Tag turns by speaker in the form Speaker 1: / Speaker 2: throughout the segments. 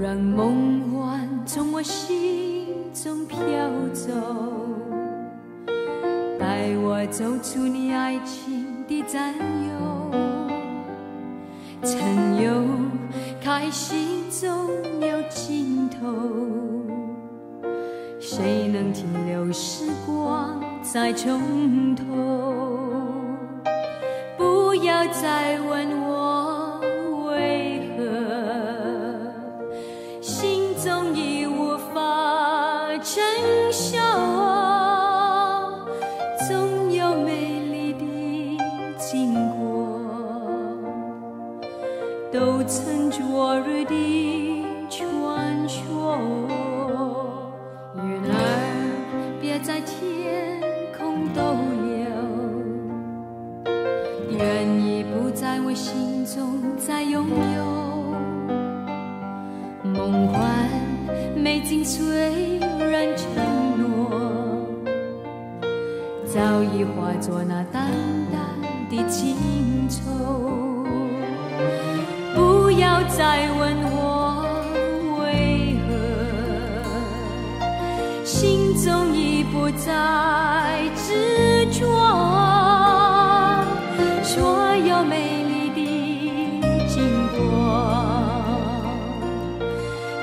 Speaker 1: 让梦幻从我心中飘走，带我走出你爱情的占有。曾有开心，总有尽头，谁能停留时光再从头？不要再问我总已无法承受。总有美丽的经过，都曾昨日的传说。云儿别在天空逗留。愿意不在我心中再拥有，美景虽然承诺，早已化作那淡淡的情愁。不要再问我为何，心中已不再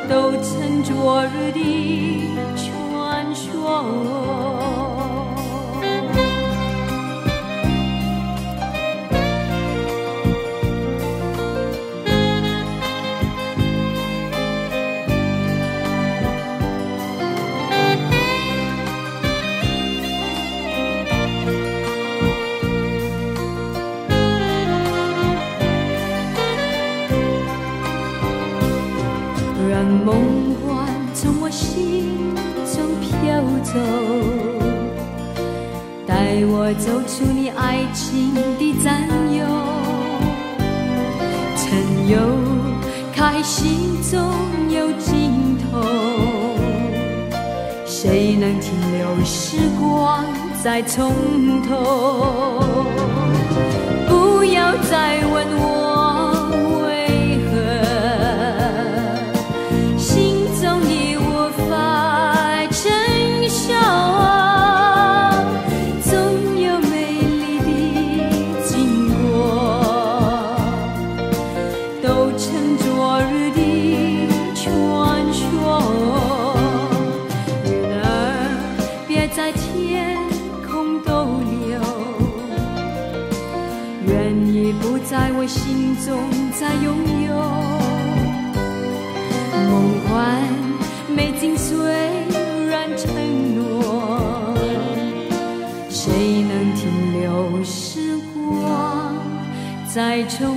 Speaker 1: 都曾昨日的传说。梦幻从我心中飘走，带我走出你爱情的占有。曾有开心，总有尽头，谁能停留时光再从头？不要再问我愿意不在我心中再拥有。梦幻美景虽然承诺，谁能停留时光再重